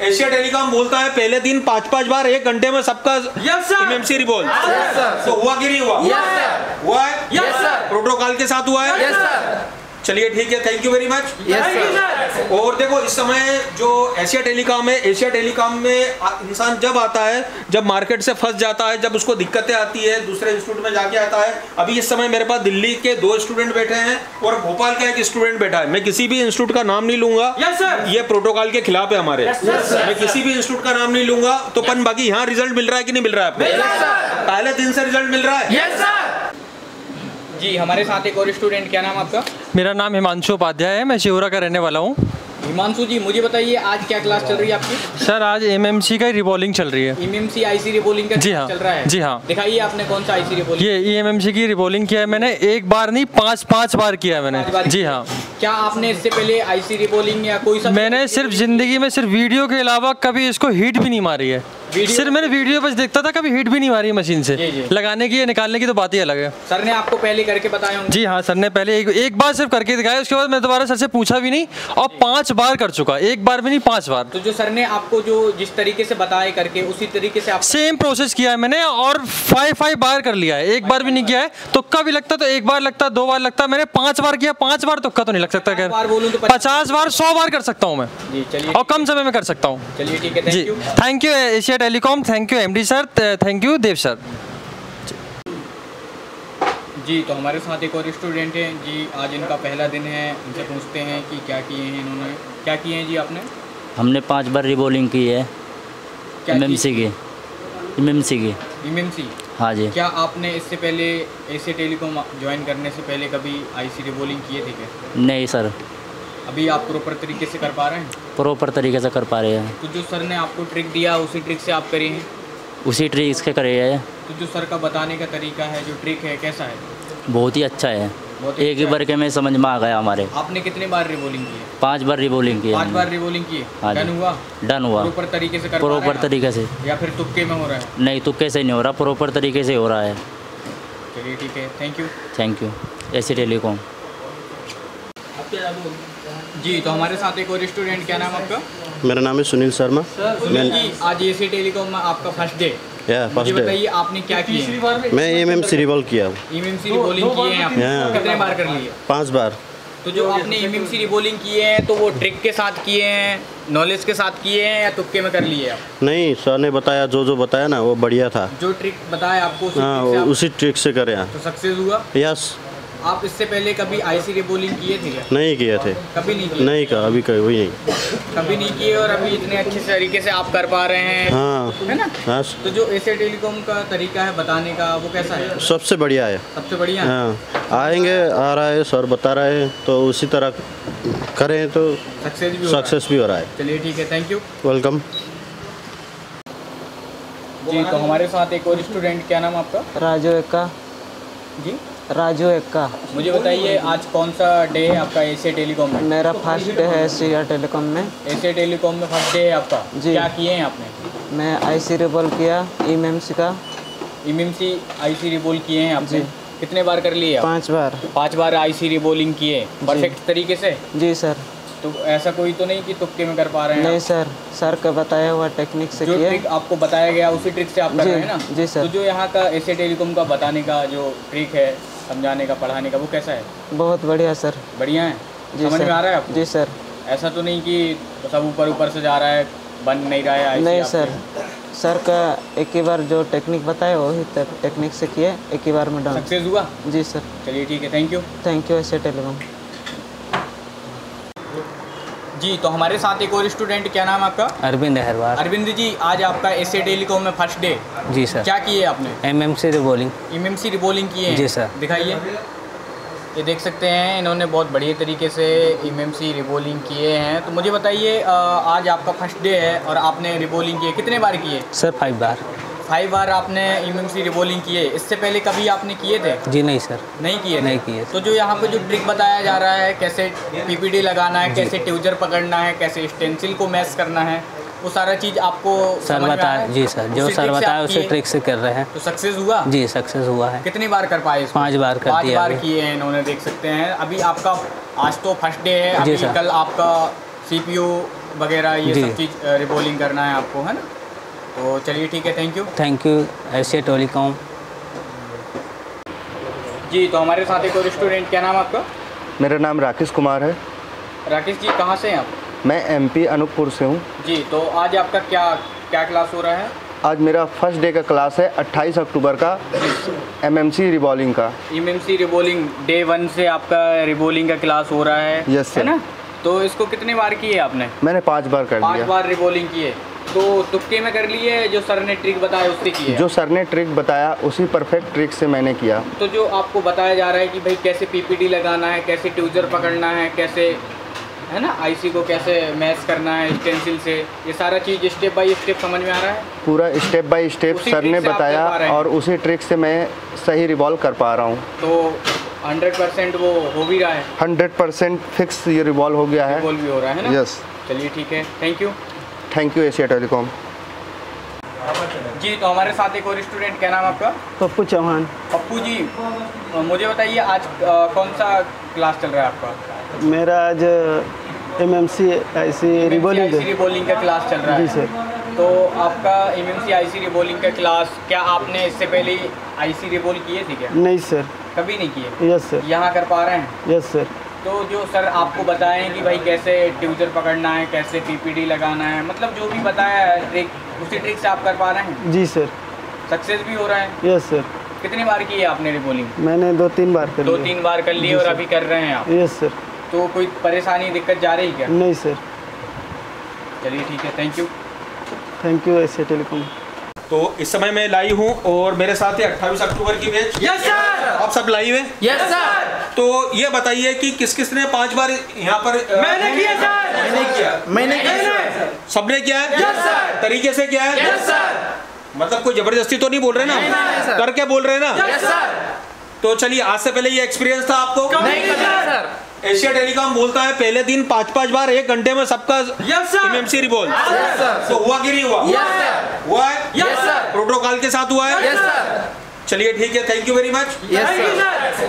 Asia telecom बोलता है पहले दिन पाँच पाँच बार एक घंटे में सबका एमएमसी रिबोल. तो हुआ कि नहीं हुआ. हुआ है. प्रोटोकॉल के साथ हुआ है. चलिए ठीक है थैंक यू वेरी मच और देखो इस समय जो एशिया टेलीकॉम है एशिया टेलीकॉम में इंसान जब आता है जब मार्केट से फंस जाता है जब उसको दिक्कतें आती है दूसरे इंस्टीट्यूट में जाके आता है अभी इस समय मेरे पास दिल्ली के दो स्टूडेंट बैठे हैं और भोपाल का एक स्टूडेंट बैठा है। मैं किसी भी इंस्टीट्यूट का नाम नहीं लूँगा। Yes, ये प्रोटोकॉल के खिलाफ है हमारे। Yes, मैं किसी भी इंस्टीट्यूट का नाम नहीं लूँगा। तो पन बाकी यहाँ रिज़ल्ट मिल रहा है कि नहीं मिल रहा है आपको? पहले दिन से रिज़ल्ट मिल रहा है. जी हमारे साथ एक और स्टूडेंट क्या नाम आपका? मेरा नाम हिमांशु उपाध्याय है मैं शिवरा का रहने वाला हूँ। हिमांशु जी मुझे बताइए आज क्या क्लास चल रही है आपकी? सर आज एमएमसी का रिवॉल्विंग चल रही है। एमएमसी आईसी रिबोलिंग का जी हाँ, चल रहा है? जी हाँ। दिखाइए आपने कौन सा आईसी रिबोलिंग ये एमएमसी की रिवॉल्विंग किया है मैंने एक बार नहीं पाँच पाँच बार किया है मैंने। जी हाँ। क्या आपने इससे पहले आईसी रिबोलिंग या कोई सा मैंने सिर्फ़ ज़िंदगी में सिर्फ़ वीडियो के अलावा कभी इसको हीट भी नहीं मारी है। सिर्फ़ मैंने वीडियो बस देखता था कभी हीट भी नहीं मारी मशीन से। जी, जी। लगाने की या निकालने की तो बात ही अलग है। सर ने आपको पहले करके बताया जी हाँ सर ने पहले एक, एक बार सिर्फ़ करके दिखाया उसके बाद मैं दोबारा सर से पूछा भी नहीं और पाँच बार कर चुका एक बार भी नहीं पाँच बार। तो जो सर ने आपको जो जिस तरीके से बताया करके उसी तरीके से सेम प्रोसेस किया है मैंने और फाइव फाइव बार कर लिया है। एक बार भी नहीं किया है तुक्का भी लगता तो एक बार लगता दो बार लगता मैंने पाँच बार किया पाँच बार तुक्का तो नहीं लग सकता पचास बार तो पचास- बार सौ बार कर सकता हूँ मैं। और कम समय में कर सकता हूँ। जी। Thank you thank you Asia telecom thank you MD sir thank you Dev sir ji तो हमारे साथ एक और स्टूडेंट हैं। जी आज इनका पहला दिन है। उनसे पूछते हैं कि क्या किए हैं इन्होंने। क्या किए हैं जी आपने? हमने पाँच बार रिबोलिंग की है। क्या एम सी की। एम एम सी की। एमएमसी हाँ जी। क्या आपने इससे पहले एसी टेलीकॉम ज्वाइन करने से पहले कभी आई सी रिबोलिंग किए थे क्या? नहीं सर अभी आप प्रॉपर तरीके से कर पा रहे हैं? प्रॉपर तरीके से कर पा रहे हैं। तो जो सर ने आपको ट्रिक दिया उसी ट्रिक से आप करिए। हैं उसी ट्रिक के करे है तो जो सर का बताने का तरीका है जो ट्रिक है कैसा है? बहुत ही अच्छा है। एक ही अच्छा बार के में समझ में आ गया हमारे। आपने कितने बार रिबोलिंग की है पाँच बार रिबोलिंग की पाँच बार रिबोलिंग की डन हुआ? डन हुआ। प्रॉपर तरीके से कर प्रॉपर तरीके से। या फिर तुक्के में हो रहा है? नहीं तो से नहीं हो रहा। प्रॉपर तरीके से हो रहा है। चलिए ठीक है। Thank you thank you AC telecom. जी तो हमारे साथ एक और स्टूडेंट क्या नाम आपका? मेरा नाम है सुनील शर्मा। सुनील जी आज एसी टेलीकॉम में आपका फ़र्स्ट डे या फ़र्स्ट डे बताइए आपने क्या हैं मैं एम एम सी रिवॉल्व किया। हूँ। एमएमसी रिबोलिंग किए हैं आपने? हाँ। कितने बार कर लिए? पाँच बार। तो जो आपने एमएमसी रिबोलिंग किए हैं तो वो ट्रिक के साथ किए हैं नॉलेज के साथ किए हैं या तुक्के में कर लिए आप? नहीं सर ने बताया जो जो बताया ना वो बढ़िया था। जो ट्रिक बताया आपको उसी हाँ से आप उसी ट्रिक से करे तो सक्सेस हुआ? यस आप इससे पहले कभी आईसी रिबोलिंग किए थे क्या? नहीं किए थे। कभी नहीं किए? नहीं कहा अभी कहीं हुई नहीं। कभी नहीं किए और अभी इतने अच्छे तरीके से आप कर पा रहे हैं। हाँ। है ना? हाँ। तो जो एशिया टेलीकॉम का तरीका है बताने का वो कैसा है? सबसे बढ़िया है। सबसे बढ़िया? हाँ। आएँगे आ रहा है सर बता रहे हैं तो उसी तरह करें तो सक्सेस भी हो रहा है। सक्सेस भी हो रहा है। चलिए ठीक है थैंक यू वेलकम जी तो हमारे साथ एक और स्टूडेंट क्या नाम आपका? राजू एक्का। जी। राजू एक्का। मुझे बताइए आज कौन सा डे है आपका एशिया टेलीकॉम में? मेरा फ़र्स्ट डे है एशिया टेलीकॉम में। एशिया टेलीकॉम में फ़र्स्ट डे है आपका? जी। क्या किए हैं आपने? मैं आईसी रिबल किया ईएमएमसी का। एमएमसी आईसी रिबोल किए हैं आपने? जी। कितने बार कर लिए पाँच बार। पाँच बार आईसी रिबोलिंग किए। परफेक्ट तरीके से? जी सर। तो ऐसा कोई तो नहीं कि तुक्के में कर पा रहे हैं नहीं सर। सर का बताया हुआ टेक्निक से जो किए ट्रिक आपको बताया गया उसी ट्रिक से आप कर रहे हैं ना? जी सर। तो जो यहाँ का एशिया टेलीकॉम का बताने का जो ट्रिक है समझाने का पढ़ाने का वो कैसा है? बहुत बढ़िया सर। बढ़िया है? जी समझ सर। में आ रहा है आपको? जी सर। ऐसा तो नहीं कि सब ऊपर ऊपर से जा रहा है बन नहीं रहा है नहीं सर। सर का एक ही बार जो टेक्निक बताया वही टेक्निक से किया एक ही बार में डाउन सक्सेस हुआ? जी सर। चलिए ठीक है थैंक यू। थैंक यू ऐसे टेलीकॉम। जी तो हमारे साथ एक और स्टूडेंट क्या नाम आपका? अरविंद अहरवार। अरविंद जी आज आपका एशिया टेलीकॉम में फ़र्स्ट डे जी सर क्या किए आपने? M M C reballing M M C reballing किए हैं? जी सर। दिखाइए। ये देख सकते हैं इन्होंने बहुत बढ़िया तरीके से एम एम सी रिबोलिंग किए हैं। तो मुझे बताइए आज आपका फ़र्स्ट डे है और आपने रिबोलिंग किए कितने बार किए? सर फाइव बार। फाइव बार आपने एमएमसी रिबोलिंग किए इससे पहले कभी आपने किए थे? जी नहीं सर। नहीं किए नहीं किए। तो जो यहाँ पे जो ट्रिक बताया जा रहा है कैसे पीपीडी लगाना है कैसे ट्यूजर पकड़ना है कैसे स्टेंसिल को मैच करना है वो सारा चीज़ आपको सर बताया जी सर जो सर बताया उसी ट्रिक से कर रहे हैं। तो सक्सेस हुआ? जी सक्सेस हुआ है। कितनी बार कर पाए पाँच बार कर पाँच बार किए हैं इन्होंने देख सकते हैं। अभी आपका आज तो फ़र्स्ट डे है अभी। कल आपका सीपीयू वगैरह ये सब चीज़ रिबोलिंग करना है आपको है ना? तो चलिए ठीक है thank you thank you Asia telecom ji तो हमारे साथ एक और स्टूडेंट क्या नाम आपका? मेरा नाम राकेश कुमार है। राकेश जी कहाँ से हैं आप? मैं एमपी अनूपपुर से हूँ। जी तो आज आपका क्या क्या क्लास हो रहा है? आज मेरा फ़र्स्ट डे का क्लास है 28 अक्टूबर का। एमएमसी रिबॉलिंग का। एमएमसी रिबोलिंग डे वन से आपका रिबोलिंग का क्लास हो रहा है। Yes, sir. है ना? तो इसको कितने बार किए आपने? मैंने पाँच बार कर पाँच लिया। बार रिबोलिंग किए तो तुक्के में कर लिए जो सर ने ट्रिक बताया उससे किए जो सर ने ट्रिक बताया उसी परफेक्ट ट्रिक से मैंने किया। तो जो आपको बताया जा रहा है कि भाई कैसे पीपीटी लगाना है कैसे ट्यूजर पकड़ना है कैसे है ना आईसी को कैसे मैच करना है स्टेंसिल से ये सारा चीज़ स्टेप बाय स्टेप समझ में आ रहा है? पूरा स्टेप बाय स्टेप सर ने बताया। और उसी ट्रिक से मैं सही रिवॉल्व कर पा रहा हूँ। तो हंड्रेड परसेंट वो हो भी रहा है। हंड्रेड परसेंट फिक्स ये रिवॉल्व हो गया है। गोल भी हो रहा है ना? यस चलिए ठीक है। Thank you thank you Asia telecom जी तो हमारे साथ एक और स्टूडेंट क्या नाम आपका? पप्पू चौहान। पप्पू जी मुझे बताइए आज कौन सा क्लास चल रहा है आपका? मेरा आज एम एम सी ऐसी रिबोलिंग रिबोलिंग का क्लास चल रहा जी है। सर तो आपका M M C I C reballing का क्लास क्या आपने इससे पहले आई सी रिबोल किए थे क्या? नहीं सर कभी नहीं किए? यस सर यहाँ कर पा रहे हैं? यस सर तो जो सर आपको बताएँ कि भाई कैसे ट्यूजर पकड़ना है कैसे पीपीडी लगाना है मतलब जो भी बताया है ट्रिक उसी ट्रिक से आप कर पा रहे हैं? जी सर सक्सेस भी हो रहा है? यस सर कितनी बार की है आपने रिबोलिंग मैंने दो तीन बार कर दो तीन बार कर लिए और अभी कर रहे हैं आप? यस सर तो कोई परेशानी दिक्कत जा रही क्या? नहीं सर चलिए ठीक है thank you thank you Asia telecom. तो इस समय मैं लाइव हूँ और मेरे साथ है अट्ठाईस अक्टूबर की मैच यस सर आप सब लाइव हैं यस सर तो ये बताइए कि किस किस ने पाँच बार यहाँ पर मैंने किया सर मैंने किया। मैंने किया सबने किया है? Yes, sir. तरीके से किया है? यस सर मतलब कोई ज़बरदस्ती तो नहीं बोल रहे ना? नहीं, नहीं, sir. कर क्या बोल रहे हैं ना? यस सर तो चलिए आज से पहले ये एक्सपीरियंस था आपको? नहीं सर एशिया टेलीकॉम बोलता है पहले दिन पाँच पाँच बार एक घंटे में सबका एमएमसी रिबोल तो हुआ कि नहीं हुआ? हुआ है? प्रोटोकॉल के साथ हुआ है? चलिए ठीक है थैंक यू वेरी मच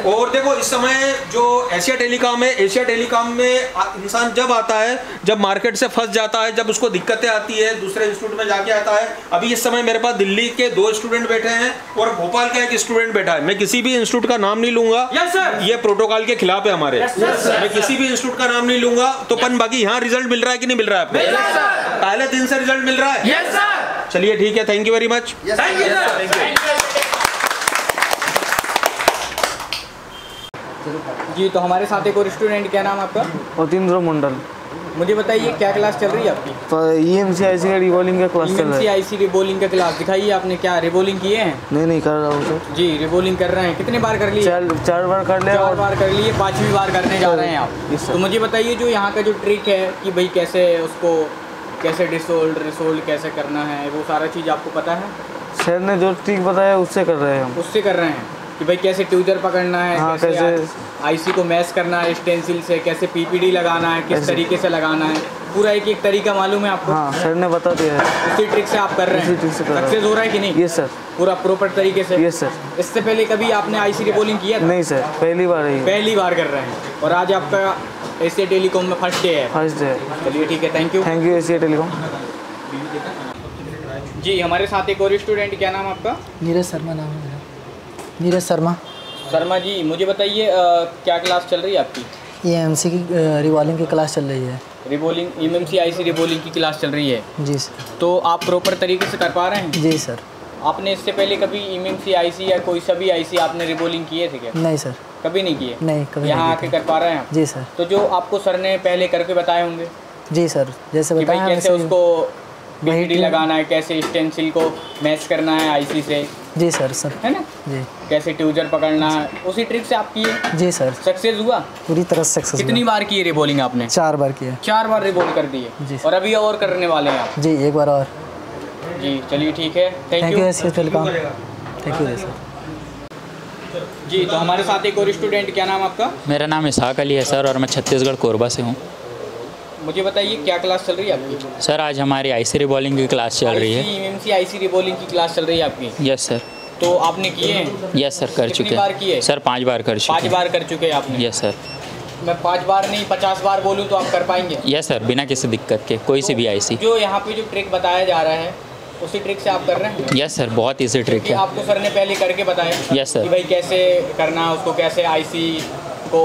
और देखो इस समय जो एशिया टेलीकॉम है एशिया टेलीकॉम में इंसान जब आता है जब मार्केट से फंस जाता है जब उसको दिक्कतें आती है दूसरे इंस्टीट्यूट में जाके आता है अभी इस समय मेरे पास दिल्ली के दो स्टूडेंट बैठे हैं और भोपाल का एक स्टूडेंट बैठा है। मैं किसी भी इंस्टीट्यूट का नाम नहीं लूँगा। यस सर ये प्रोटोकॉल के खिलाफ है हमारे। मैं किसी भी इंस्टीट्यूट का नाम नहीं लूँगा। तो पन बाकी यहाँ रिज़ल्ट मिल रहा है कि नहीं मिल रहा है आपको? पहले दिन से रिज़ल्ट मिल रहा है। चलिए ठीक है thank you very much thank you जी तो हमारे साथ एक और स्टूडेंट क्या नाम आपका? अतीन्द्र मंडल। मुझे बताइए क्या क्लास चल रही है आपकी? ई एम सी आई सी का रिबोलिंग का क्लास चल रहा है। आई सी रिबोलिंग का क्लास दिखाइए आपने क्या रिबोलिंग किए हैं? नहीं नहीं कर रहा हूँ सर। जी रिबोलिंग कर रहे हैं। कितने बार कर लिए? चार चार बार कर लिया चार बार कर लिए पांचवी बार करने जा रहे हैं आप। तो मुझे बताइए जो यहाँ का जो ट्रिक है कि भाई कैसे उसको कैसे डिसोल्ड रिसोल्ड कैसे करना है वो सारा चीज़ आपको पता है? सर ने जो ट्रिक बताया उससे कर रहे हैं हम। उससे कर रहे हैं। कि भाई कैसे ट्यूजर पकड़ना है हाँ, कैसे- आईसी को मैच करना है स्टेंसिल से कैसे पीपीडी लगाना है किस तरीके से लगाना है पूरा एक एक तरीका मालूम है आपको? हाँ सर ने बता दिया है। उसी ट्रिक से आप कर रहे हैं। ट्रिक से कर रहा हूँ। सक्सेस हो रहा है कि नहीं? यस सर पूरा प्रॉपर तरीके से? यस सर इससे पहले कभी आपने आईसी रिबोलिंग किया था? नहीं सर पहली बार है। पहली बार कर रहे हैं। और आज आपका एशिया टेलीकॉम में फ़र्स्ट डे है। फ़र्स्ट डे चलिए ठीक है thank you thank you Asia telecom जी हमारे साथ एक और स्टूडेंट क्या नाम आपका? नीरज शर्मा नाम है मेरा। नीरज शर्मा। शर्मा जी मुझे बताइए क्या क्लास चल रही है आपकी? ये एमसी की रिवॉल्विंग की क्लास चल रही है। Reballing M M C I C reballing की क्लास चल रही है? जी सर। तो आप प्रॉपर तरीके से कर पा रहे हैं? जी सर। आपने इससे पहले कभी एम एम सी आई सी या कोई सभी आई सी आपने रिबोलिंग किए थे क्या? नहीं सर। कभी नहीं किए? नहीं कभी यहाँ आके कर पा रहे हैं जी सर। तो जो आपको सर ने पहले करके बताए होंगे? जी सर जैसे बताया कैसे उसको ट्रिक- लगाना है कैसे स्टेंसिल को मैच करना है आईसी से। जी सर सर। है ना? जी। कैसे ट्यूजर पकड़ना है उसी ट्रिक से आप किए? जी सर। सक्सेस हुआ? पूरी तरह सक्सेस कितनी बार की रिबोलिंग आपने? चार बार किया चार बार रिबोल कर दिए। जी। और अभी और करने वाले हैं आप? जी एक बार और। जी चलिए ठीक है। Thank thank you telecom thank you sir जी तो हमारे साथ एक और स्टूडेंट क्या नाम आपका? मेरा नाम इसहाक अली है सर और मैं छत्तीसगढ़ कोरबा से हूँ। मुझे बताइए क्या क्लास चल रही है आपकी? सर आज हमारी आईसी रिबॉलिंग की क्लास चल रही है। एमएमसी आईसी रिबोलिंग की क्लास चल रही है आपकी? यस सर तो आपने किए हैं? यस सर कर चुके बार किए? हैं सर पाँच बार कर पाँच चुके बार कर चुके हैं आपने? यस सर मैं पाँच बार नहीं पचास बार बोलूँ तो आप कर पाएँगे? यस सर बिना किसी दिक्कत के कोई सी भी आईसी जो यहाँ पे जो ट्रिक बताया जा रहा है उसी ट्रिक से आप कर रहे हैं? यस सर बहुत इजी ट्रिक है। आपको सर ने पहले करके बताया? Yes, सर कि भाई कैसे करना है उसको कैसे आईसी को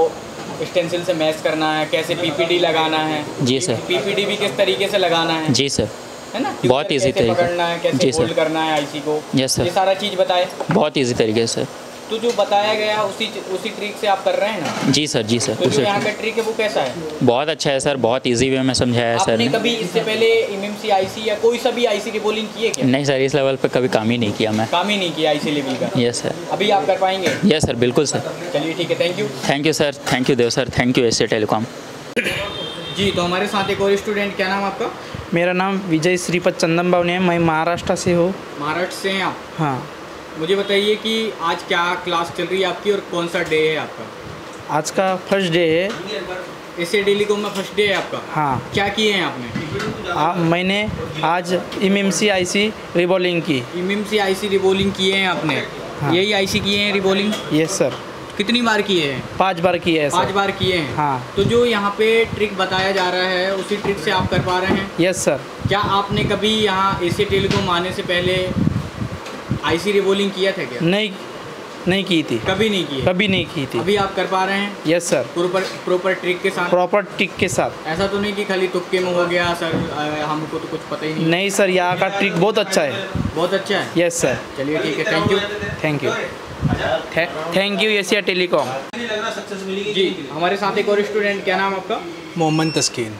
स्टेंसिल से मैच करना है कैसे पीपीडी लगाना है जी, सर। पीपीडी भी किस तरीके से लगाना है? जी सर। है ना? बहुत इजी तरीके। से पकड़ना है कैसे होल्ड करना है आईसी को? यस सर ये सारा चीज़ बताए। बहुत इजी तरीके से तो जो बताया गया उसी उसी ट्रिक से आप कर रहे हैं ना? जी सर जी सर तो जो यहाँ का ट्रिक है वो कैसा है? बहुत अच्छा है सर बहुत इजी वे में समझाया है सर। आपने ने कभी इससे पहले एमएमसी आईसी या कोई सा भी आईसी रिबोलिंग किए क्या? नहीं सर इस लेवल पे कभी काम ही नहीं किया मैं। काम ही नहीं किया आईसी लेवल का? यस सर अभी आप कर पाएँगे? यस सर बिल्कुल सर चलिए ठीक है thank you thank you sir thank you Dev sir thank you S telecom जी तो हमारे साथ एक और स्टूडेंट क्या नाम आपका? मेरा नाम विजय श्रीपद चंदन बावनी है मैं महाराष्ट्र से हूँ। महाराष्ट्र से हैं आप? हाँ। मुझे बताइए कि आज क्या क्लास चल रही है आपकी और कौन सा डे है आपका? आज का फ़र्स्ट डे है। एस डेलीकॉम में फ़र्स्ट डे है आपका? हाँ। क्या किए हैं आपने? आ, मैंने आज M M C I C reballing की। M M C I C reballing किए हैं आपने? हाँ। यही आई सी किए हैं रिबोलिंग यस सर कितनी बार किए हैं? पाँच बार किए हैं पाँच बार किए हैं? हाँ। तो जो यहाँ पे ट्रिक बताया जा रहा है उसी ट्रिक से आप कर पा रहे हैं? यस सर क्या आपने कभी यहाँ एसी टेलीकॉम आने से पहले आईसी रिबोलिंग किया था क्या? नहीं नहीं की थी। कभी नहीं की कभी नहीं की थी। अभी आप कर पा रहे हैं? Yes sir proper proper trick के साथ? प्रॉपर ट्रिक के साथ। ऐसा तो नहीं कि खाली तुक्के में हो गया सर हमको तो कुछ पता ही नहीं। नहीं सर यहाँ का ट्रिक बहुत अच्छा है। बहुत अच्छा है? यस सर चलिए ठीक है thank you thank you thank you Asia telecom जी हमारे साथ एक और स्टूडेंट क्या नाम आपका? मोहम्मद तस्कीन।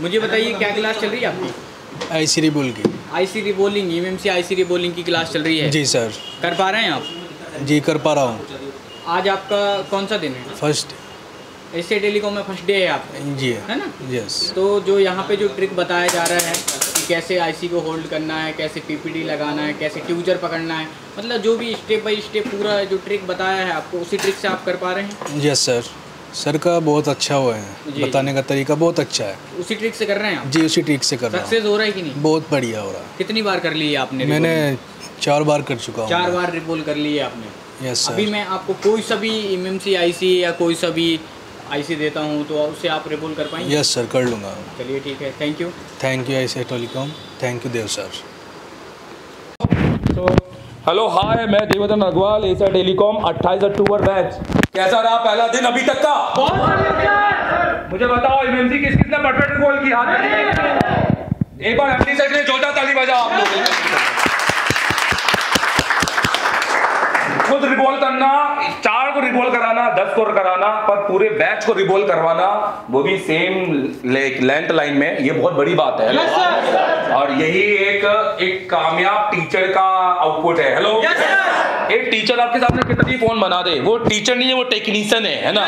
मुझे बताइए क्या क्लास चल रही है आपकी? आई सी रिबुल की IC reballing MMC IC reballing की क्लास चल रही है? जी सर कर पा रहे हैं आप? जी कर पा रहा हूँ। आज आपका कौन सा दिन है? फ़र्स्ट एशिया टेलीकॉम में फ़र्स्ट डे है आपका जी है ना? यस तो जो यहाँ पे जो ट्रिक बताया जा रहा है कि कैसे आईसी को होल्ड करना है कैसे पीपीडी लगाना है कैसे ट्यूजर पकड़ना है मतलब जो भी स्टेप बाई स्टेप पूरा जो ट्रिक बताया है आपको उसी ट्रिक से आप कर पा रहे हैं? यस सर सर का बहुत अच्छा हुआ है बताने का तरीका बहुत अच्छा है। उसी ट्रिक से कर रहे हैं आप? जी उसी ट्रिक से कर रहा सक्सेस हो रहा है कि नहीं? बहुत बढ़िया हो रहा है। कितनी बार कर ली है आपने मैंने चार बार कर चुका चार बार रिबोल कर ली है आपने? यस अभी मैं आपको कोई सा भी एमएमसी आईसी या कोई सा भी आईसी देता हूँ तो उससे आप रिबोल कर पाएँगे? यस सर कर लूँगा। चलिए ठीक है thank you thank you I C telecom thank you Dev sir hello hi मैं देवदन अग्रवाल एसा टेलीकॉम 28 अक्टूबर बैच। कैसा रहा पहला दिन अभी तक का? मुझे बताओ एमएमसी किस किसने परफेक्ट गोल की हाथ एक बार एमडी सेट ने जोरदार ताली बजाओ आप लोग। खुद रिबॉल करना चार को रिबॉल कराना दस को कराना पर पूरे बैच को रिबॉल करवाना वो भी सेम लेंथ लाइन में ये बहुत बड़ी बात है। और यही एक एक कामयाब टीचर का आउटपुट है। हेलो yes, एक टीचर आपके सामने कितनी फ़ोन बना दे। वो टीचर नहीं है वो टेक्नीशियन है है ना?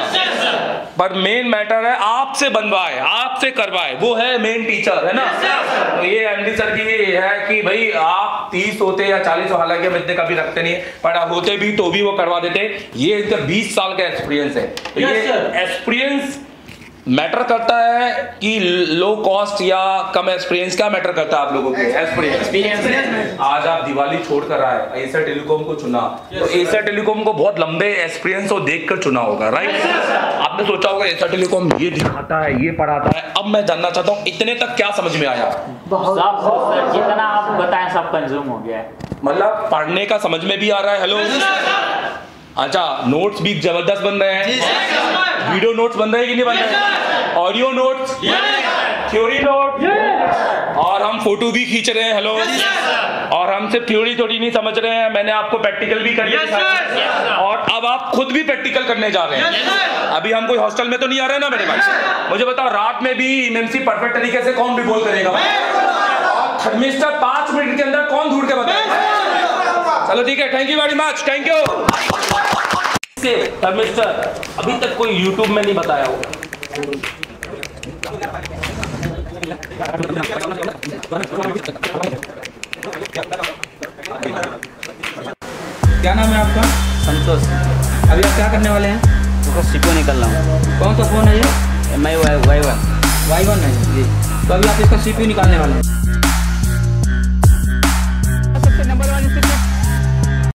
पर मेन मैटर है आपसे बनवाए आपसे करवाए। वो है मेन टीचर है ना? तो ये एमडी सर की ये है कि भाई आप तीस होते या चालीस हो हालाँकि हम इतने कभी रखते नहीं है पर होते भी तो भी वो करवा देते। ये इनका बीस साल का एक्सपीरियंस है। तो ये एक्सपीरियंस मैटर करता है कि लो कॉस्ट या कम एक्सपीरियंस क्या मैटर करता है आप लोगों को? एक्सपीरियंस आज आप दिवाली छोड़ कर आए एसर टेलीकॉम को चुना। तो एसर टेलीकॉम को बहुत लंबे एक्सपीरियंस को देख कर चुना होगा राइट आपने सोचा होगा एसर टेलीकॉम ये दिखाता है ये पढ़ाता है। अब मैं जानना चाहता हूँ इतने तक क्या समझ में आया? जितना आप बताएँ सब कंज्यूम हो गया है। मतलब पढ़ने का समझ में भी आ रहा है हेलो अच्छा नोट्स भी ज़बरदस्त बन रहे हैं। वीडियो नोट्स बन रहे हैं कि नहीं बन रहे ऑडियो नोट्स थ्योरी नोट और हम फ़ोटो भी खींच रहे हैं हेलो और हम सिर्फ़ थ्योरी थोड़ी नहीं समझ रहे हैं मैंने आपको प्रैक्टिकल भी करके दिखाया और अब आप खुद भी प्रैक्टिकल करने जा रहे हैं। अभी हम कोई हॉस्टल में तो नहीं आ रहे ना मेरे भाई? मुझे बताओ रात में भी एमएमसी परफेक्ट तरीके से कौन रिबोल करेगा? और थर्मिस्टर पाँच मिनट के अंदर कौन ढूंढ के बताएगा? चलो ठीक है thank you very much thank you से थर्मिस्टर अभी तक कोई यूट्यूब में नहीं बताया होगा। क्या नाम है आपका? संतोष। अभी आप क्या करने वाले हैं? उसको सीपो निकल रहा हूँ। कौन सा फ़ोन है ये? M I Y one Y one है जी तो अभी आप इसका सीपीयू निकालने वाले हैं।